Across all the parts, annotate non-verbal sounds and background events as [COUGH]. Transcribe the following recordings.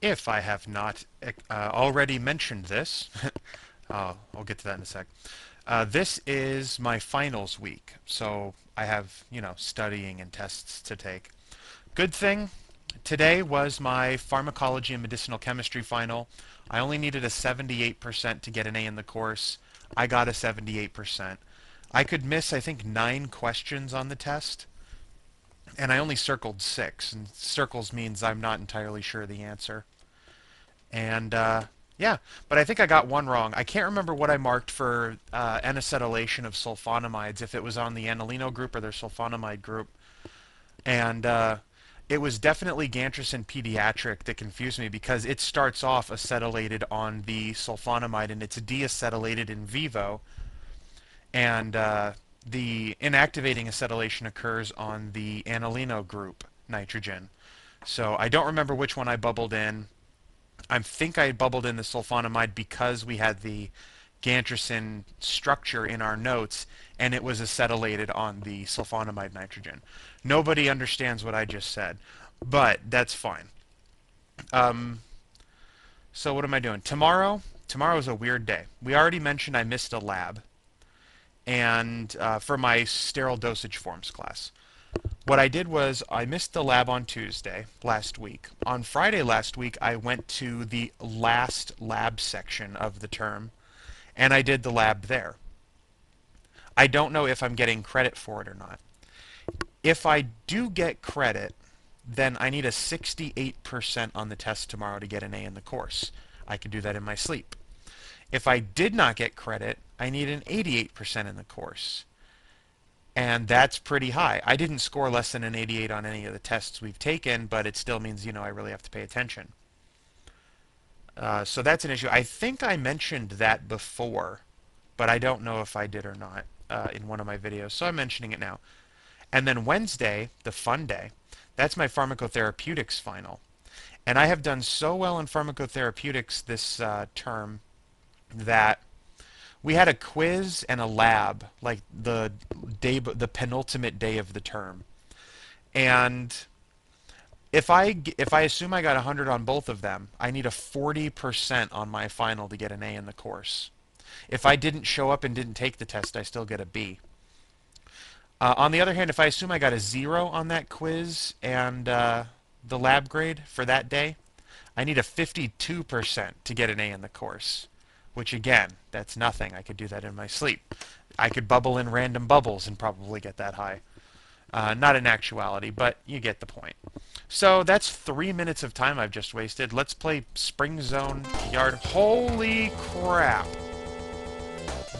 if I have not uh, already mentioned this, [LAUGHS] uh, I'll get to that in a sec. Uh, this is my finals week, so I have, you know, studying and tests to take. Good thing, today was my pharmacology and medicinal chemistry final. I only needed a 78% to get an A in the course. I got a 78%. I could miss, I think, nine questions on the test, and I only circled six. And circles means I'm not entirely sure the answer. And uh, yeah, but I think I got one wrong. I can't remember what I marked for uh, N-acetylation of sulfonamides, if it was on the anilino group or their sulfonamide group. And uh, it was definitely Gantrisin pediatric that confused me because it starts off acetylated on the sulfonamide and it's deacetylated in vivo. And uh, the inactivating acetylation occurs on the anilino group nitrogen. So I don't remember which one I bubbled in. I think I bubbled in the sulfonamide because we had the Gantrisin structure in our notes and it was acetylated on the sulfonamide nitrogen. Nobody understands what I just said, but that's fine. Um, so what am I doing? Tomorrow, tomorrow is a weird day. We already mentioned I missed a lab and uh, for my sterile dosage forms class. What I did was I missed the lab on Tuesday last week. On Friday last week, I went to the last lab section of the term and I did the lab there. I don't know if I'm getting credit for it or not. If I do get credit, then I need a 68% on the test tomorrow to get an A in the course. I could do that in my sleep. If I did not get credit, I need an 88% in the course. And that's pretty high. I didn't score less than an 88 on any of the tests we've taken, but it still means, you know, I really have to pay attention. Uh, so that's an issue. I think I mentioned that before, but I don't know if I did or not uh, in one of my videos, so I'm mentioning it now. And then Wednesday, the fun day, that's my pharmacotherapeutics final. And I have done so well in pharmacotherapeutics this uh, term that we had a quiz and a lab like the day the penultimate day of the term and if I if I assume I got 100 on both of them, I need a 40% on my final to get an A in the course. If I didn't show up and didn't take the test, I still get a B. Uh, on the other hand, if I assume I got a zero on that quiz and uh, the lab grade for that day, I need a 52% to get an A in the course. Which again, that's nothing. I could do that in my sleep. I could bubble in random bubbles and probably get that high. Uh, not in actuality, but you get the point. So that's three minutes of time I've just wasted. Let's play Spring Zone Yard. Holy crap!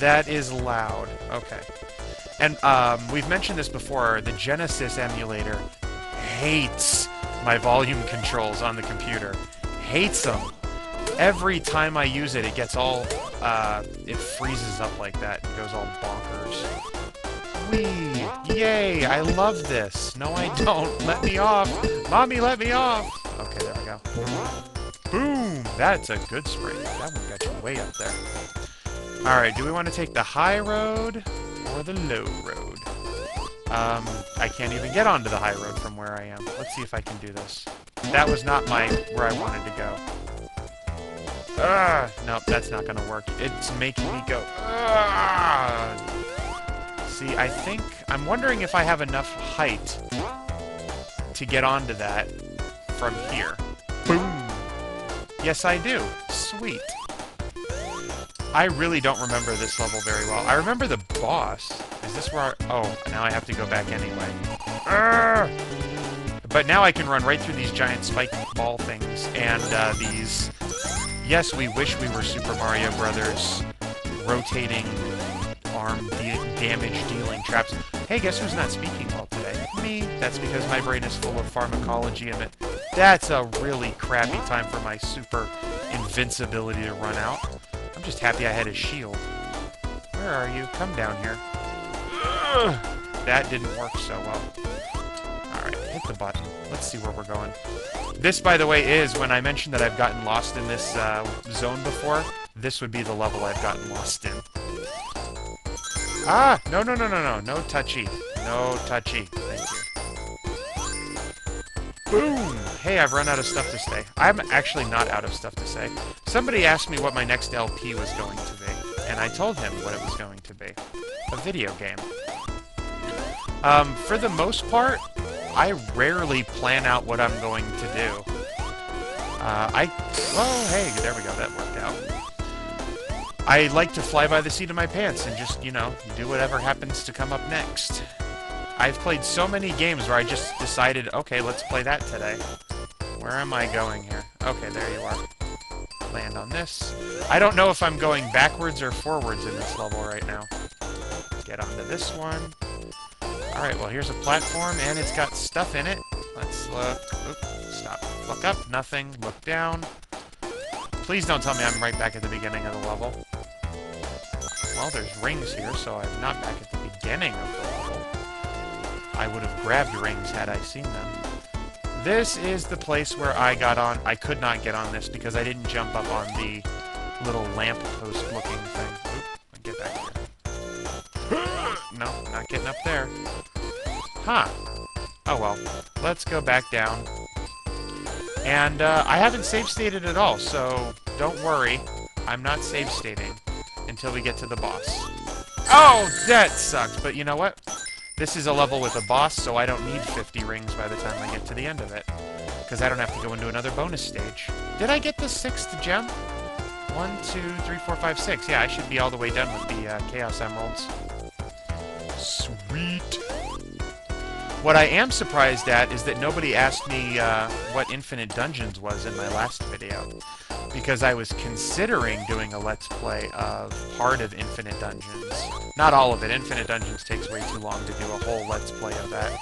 That is loud. Okay. And um, we've mentioned this before. The Genesis emulator hates my volume controls on the computer. Hates them. Every time I use it, it gets all, uh, it freezes up like that and goes all bonkers. Whee! Yay! I love this. No, I don't. Let me off. Mommy, let me off. Okay, there we go. Boom! That's a good spray. That one got you way up there. Alright, do we want to take the high road or the low road? Um, I can't even get onto the high road from where I am. Let's see if I can do this. That was not my where I wanted to go. Ah, nope, that's not gonna work. It's making me go. Ah. See, I think... I'm wondering if I have enough height to get onto that from here. Boom! Yes, I do. Sweet. I really don't remember this level very well. I remember the boss. Is this where I... Oh, now I have to go back anyway. Urgh! But now I can run right through these giant spike ball things and uh, these... Yes, we wish we were Super Mario Brothers rotating arm damage dealing traps. Hey, guess who's not speaking well today? Me. That's because my brain is full of pharmacology and it. That's a really crappy time for my super invincibility to run out. I'm just happy I had a shield. Where are you? Come down here. Ugh, that didn't work so well. Hit the button. Let's see where we're going. This, by the way, is, when I mentioned that I've gotten lost in this uh, zone before, this would be the level I've gotten lost in. Ah! No, no, no, no, no. No touchy. No touchy. Thank you. Boom! Hey, I've run out of stuff to say. I'm actually not out of stuff to say. Somebody asked me what my next LP was going to be, and I told him what it was going to be. A video game. Um, for the most part, I rarely plan out what I'm going to do. Uh, I... Well, hey, there we go, that worked out. I like to fly by the seat of my pants and just, you know, do whatever happens to come up next. I've played so many games where I just decided, okay, let's play that today. Where am I going here? Okay, there you are. Land on this. I don't know if I'm going backwards or forwards in this level right now. Get onto this one. Alright, well here's a platform, and it's got stuff in it. Let's uh, look. Oops, stop. Look up, nothing. Look down. Please don't tell me I'm right back at the beginning of the level. Well, there's rings here, so I'm not back at the beginning of the level. I would have grabbed rings had I seen them. This is the place where I got on. I could not get on this because I didn't jump up on the little lamppost looking thing. Oop, get back here. [GASPS] no, not getting up there. Huh. Oh well. Let's go back down. And uh, I haven't save stated at all, so don't worry. I'm not save stating until we get to the boss. Oh, that sucked. But you know what? This is a level with a boss, so I don't need 50 rings by the time I get to the end of it. Because I don't have to go into another bonus stage. Did I get the sixth gem? One, two, three, four, five, six. Yeah, I should be all the way done with the uh, Chaos Emeralds. Sweet. What I am surprised at is that nobody asked me uh, what Infinite Dungeons was in my last video. Because I was considering doing a Let's Play of part of Infinite Dungeons. Not all of it. Infinite Dungeons takes way too long to do a whole Let's Play of that.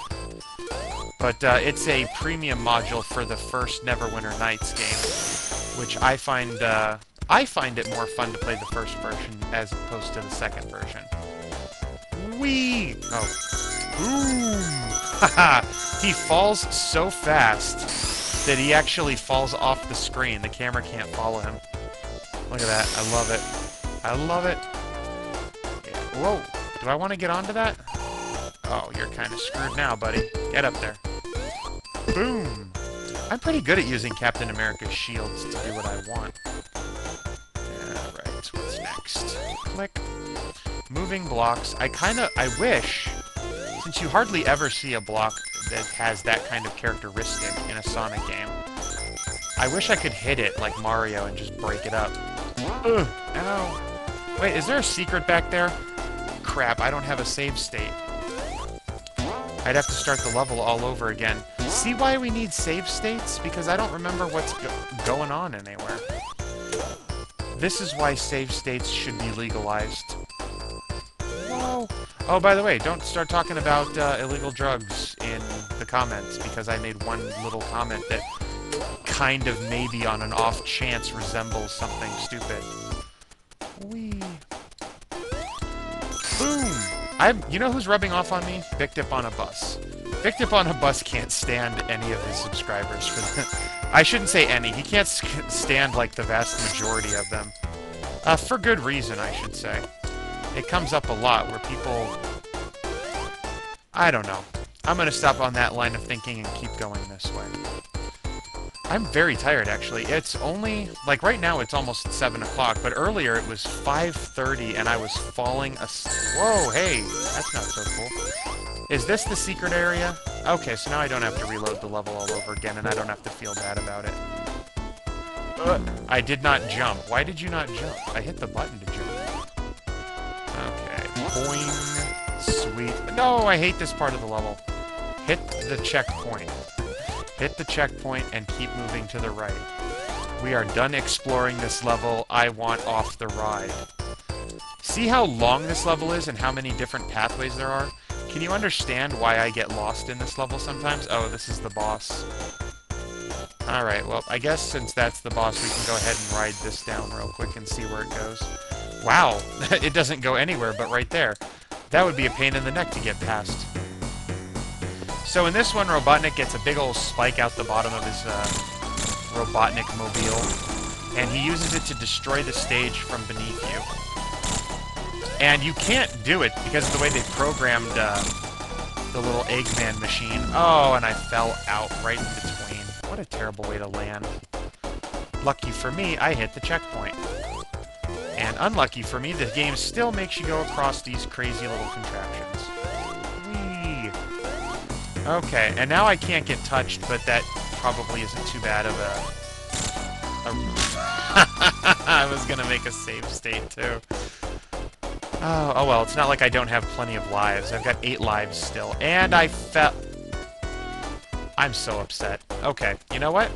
But uh, it's a premium module for the first Neverwinter Nights game, which I find uh, I find it more fun to play the first version as opposed to the second version. Whee! Oh. Boom! [LAUGHS] he falls so fast that he actually falls off the screen. The camera can't follow him. Look at that. I love it. I love it. Whoa. Do I want to get onto that? Oh, you're kind of screwed now, buddy. Get up there. Boom. I'm pretty good at using Captain America's shields to do what I want. Alright, what's next? Click. Moving blocks. I kind of... I wish since you hardly ever see a block that has that kind of characteristic in a Sonic game, I wish I could hit it like Mario and just break it up. Ugh, ow. Wait, is there a secret back there? Crap, I don't have a save state. I'd have to start the level all over again. See why we need save states? Because I don't remember what's go going on anywhere. This is why save states should be legalized. Oh, by the way, don't start talking about uh, illegal drugs in the comments, because I made one little comment that kind of maybe on an off chance resembles something stupid. Whee. Boom! I'm, you know who's rubbing off on me? Victip on a bus. Victip on a bus can't stand any of his subscribers for the... [LAUGHS] I shouldn't say any. He can't stand, like, the vast majority of them. Uh, for good reason, I should say it comes up a lot where people... I don't know. I'm going to stop on that line of thinking and keep going this way. I'm very tired, actually. It's only... Like, right now it's almost 7 o'clock, but earlier it was 5.30 and I was falling asleep. Whoa, hey! That's not so cool. Is this the secret area? Okay, so now I don't have to reload the level all over again, and I don't have to feel bad about it. Uh, I did not jump. Why did you not jump? I hit the button to jump. Boing. Sweet. No, I hate this part of the level. Hit the checkpoint. Hit the checkpoint and keep moving to the right. We are done exploring this level. I want off the ride. See how long this level is and how many different pathways there are? Can you understand why I get lost in this level sometimes? Oh, this is the boss. Alright, well, I guess since that's the boss, we can go ahead and ride this down real quick and see where it goes. Wow, [LAUGHS] it doesn't go anywhere but right there. That would be a pain in the neck to get past. So in this one, Robotnik gets a big old spike out the bottom of his uh, Robotnik mobile, and he uses it to destroy the stage from beneath you. And you can't do it because of the way they programmed uh, the little Eggman machine. Oh, and I fell out right in between. What a terrible way to land. Lucky for me, I hit the checkpoint. And unlucky for me, the game still makes you go across these crazy little contraptions. Whee! Okay, and now I can't get touched, but that probably isn't too bad of a... a [LAUGHS] I was gonna make a save state, too. Oh, oh well, it's not like I don't have plenty of lives. I've got eight lives still. And I fell... I'm so upset. Okay, you know what?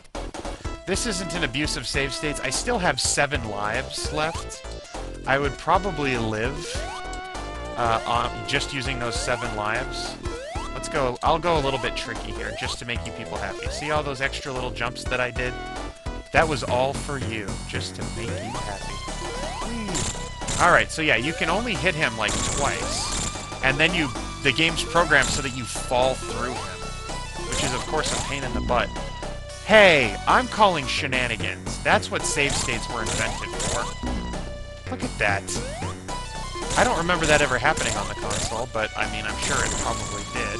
This isn't an abuse of save states. I still have seven lives left. I would probably live uh, on just using those seven lives. Let's go. I'll go a little bit tricky here, just to make you people happy. See all those extra little jumps that I did? That was all for you, just to make you happy. Alright, so yeah, you can only hit him like twice. And then you, the game's programmed so that you fall through him. Which is, of course, a pain in the butt. Hey, I'm calling shenanigans. That's what save states were invented for. Look at that. I don't remember that ever happening on the console, but I mean, I'm sure it probably did.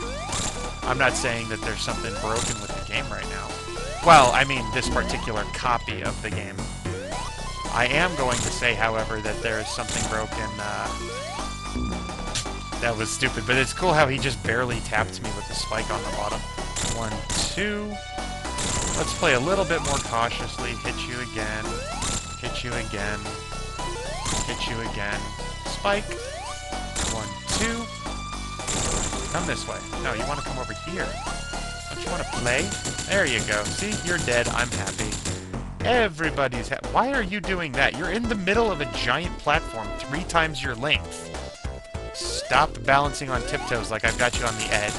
I'm not saying that there's something broken with the game right now. Well, I mean, this particular copy of the game. I am going to say, however, that there is something broken, uh... That was stupid, but it's cool how he just barely tapped me with the spike on the bottom. One, two... Let's play a little bit more cautiously. Hit you again. Hit you again. You again. Spike. One, two. Come this way. No, you want to come over here. Don't you want to play? There you go. See? You're dead. I'm happy. Everybody's happy. Why are you doing that? You're in the middle of a giant platform three times your length. Stop balancing on tiptoes like I've got you on the edge.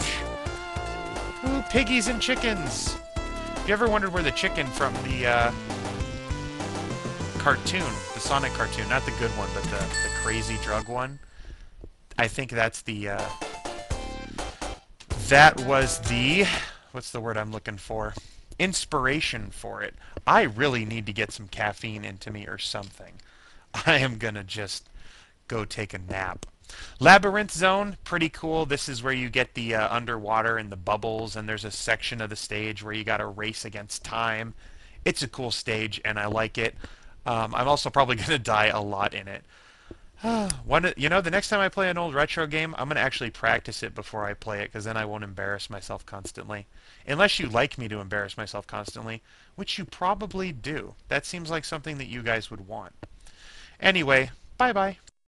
Ooh, piggies and chickens! Have you ever wondered where the chicken from the uh, cartoon, the Sonic cartoon, not the good one, but the, the crazy drug one? I think that's the, uh, that was the, what's the word I'm looking for? Inspiration for it. I really need to get some caffeine into me or something. [LAUGHS] I am gonna just go take a nap. Labyrinth Zone, pretty cool. This is where you get the uh, underwater and the bubbles, and there's a section of the stage where you got to race against time. It's a cool stage, and I like it. Um, I'm also probably [LAUGHS] going to die a lot in it. [SIGHS] One, you know, the next time I play an old retro game, I'm going to actually practice it before I play it, because then I won't embarrass myself constantly. Unless you like me to embarrass myself constantly, which you probably do. That seems like something that you guys would want. Anyway, bye-bye.